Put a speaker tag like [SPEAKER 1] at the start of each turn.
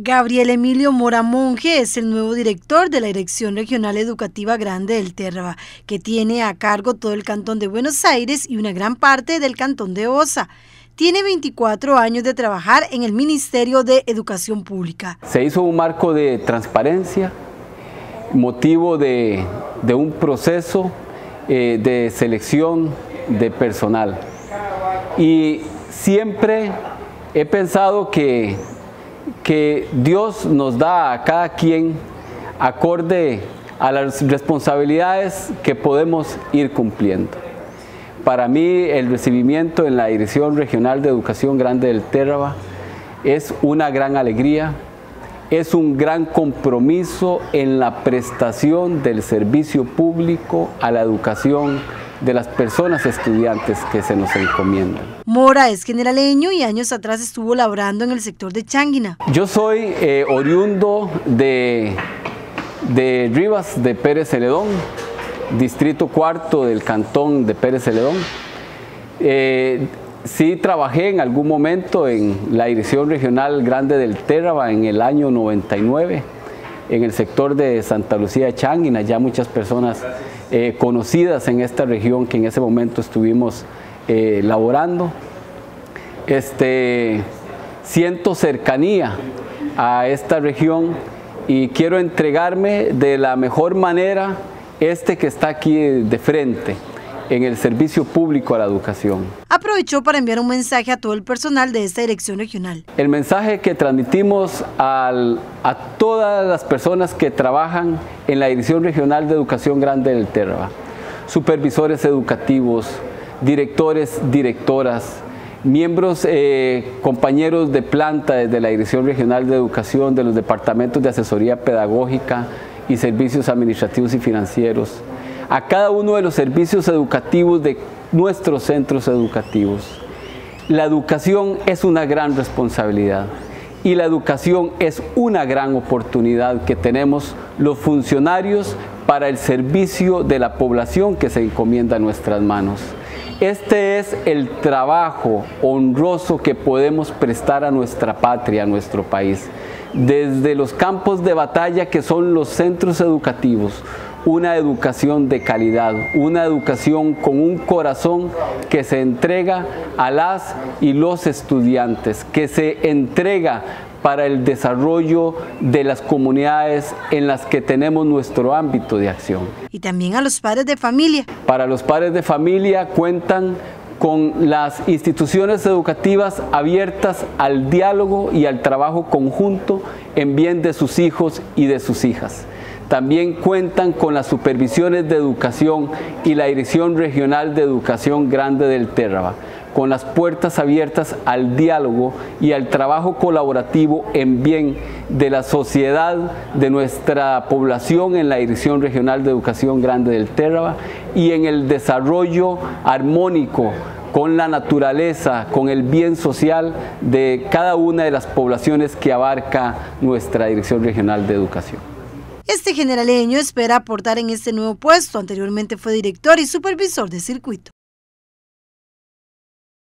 [SPEAKER 1] Gabriel Emilio Mora Monge es el nuevo director de la Dirección Regional Educativa Grande del Terraba, que tiene a cargo todo el cantón de Buenos Aires y una gran parte del cantón de Osa. Tiene 24 años de trabajar en el Ministerio de Educación Pública.
[SPEAKER 2] Se hizo un marco de transparencia, motivo de, un proceso eh, de selección de personal. Y siempre he pensado que que Dios nos da a cada quien acorde a las responsabilidades que podemos ir cumpliendo. Para mí el recibimiento en la Dirección Regional de Educación Grande del Térraba es una gran alegría, es un gran compromiso en la prestación del servicio público a la educación de las personas estudiantes que se nos encomiendan.
[SPEAKER 1] Mora es generaleño y años atrás estuvo laborando en el sector de Changuina.
[SPEAKER 2] Yo soy eh, oriundo de, de Rivas de Pérez Celedón, distrito cuarto del cantón de Pérez Celedón. Eh, sí trabajé en algún momento en la Dirección Regional Grande del Térraba en el año 99 en el sector de Santa Lucía de Changuina, ya muchas personas eh, conocidas en esta región que en ese momento estuvimos eh, laborando. Este, siento cercanía a esta región y quiero entregarme de la mejor manera este que está aquí de frente en el servicio público a la educación.
[SPEAKER 1] Aprovechó para enviar un mensaje a todo el personal de esta dirección regional.
[SPEAKER 2] El mensaje que transmitimos a todas las personas que trabajan en la Dirección Regional de Educación Grande del Terra, supervisores educativos, directores, directoras, miembros, eh, compañeros de planta desde la Dirección Regional de Educación, de los departamentos de asesoría pedagógica y servicios administrativos y financieros, a cada uno de los servicios educativos de nuestros centros educativos. La educación es una gran responsabilidad y la educación es una gran oportunidad que tenemos los funcionarios para el servicio de la población que se encomienda a nuestras manos. Este es el trabajo honroso que podemos prestar a nuestra patria, a nuestro país. Desde los campos de batalla que son los centros educativos, una educación de calidad, una educación con un corazón que se entrega a las y los estudiantes, que se entrega para el desarrollo de las comunidades en las que tenemos nuestro ámbito de acción.
[SPEAKER 1] Y también a los padres de familia.
[SPEAKER 2] Para los padres de familia cuentan con las instituciones educativas abiertas al diálogo y al trabajo conjunto en bien de sus hijos y de sus hijas. También cuentan con las supervisiones de educación y la Dirección Regional de Educación Grande del Térraba, con las puertas abiertas al diálogo y al trabajo colaborativo en bien de la sociedad, de nuestra población en la Dirección Regional de Educación Grande del Térraba y en el desarrollo armónico con la naturaleza, con el bien social de cada una de las poblaciones que abarca nuestra Dirección Regional de Educación.
[SPEAKER 1] Este generaleño espera aportar en este nuevo puesto. Anteriormente fue director y supervisor de circuito.